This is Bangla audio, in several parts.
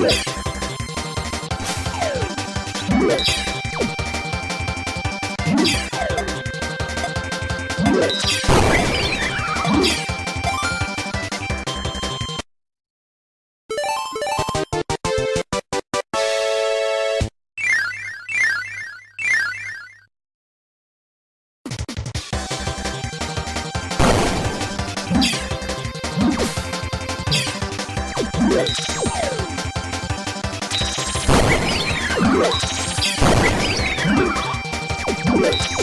Yeah. Let's go.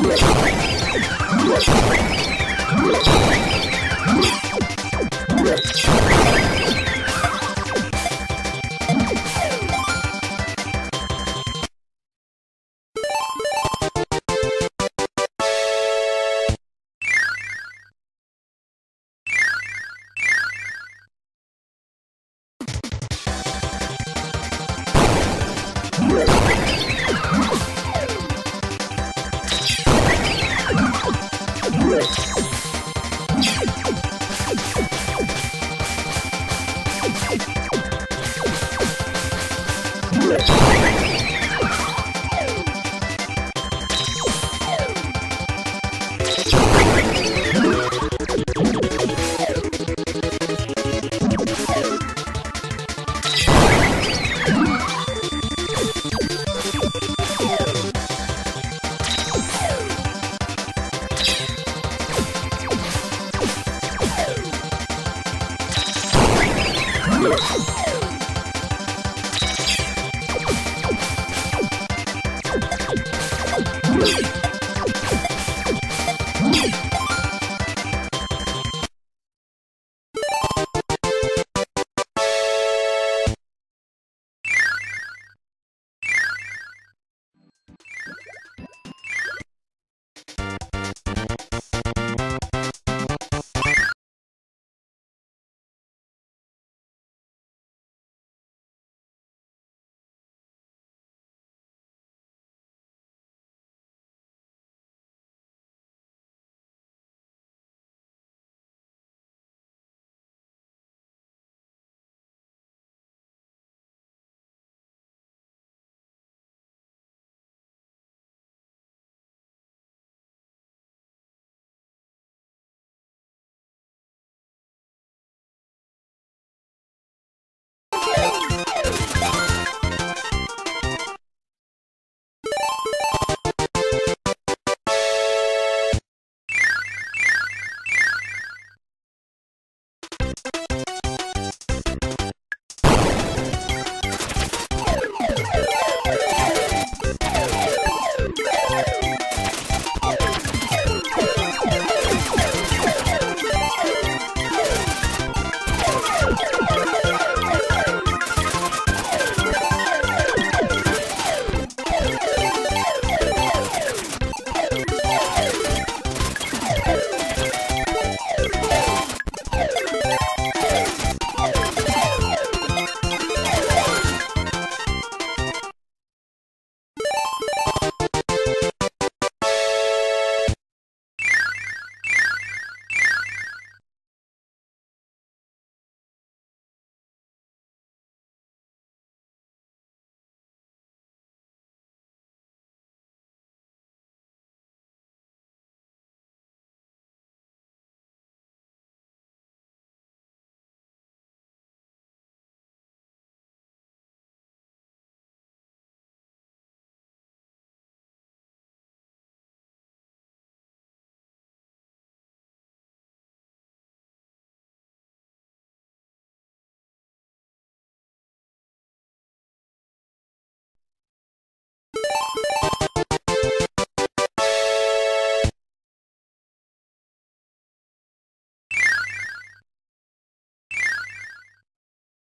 Let's go. Yeah.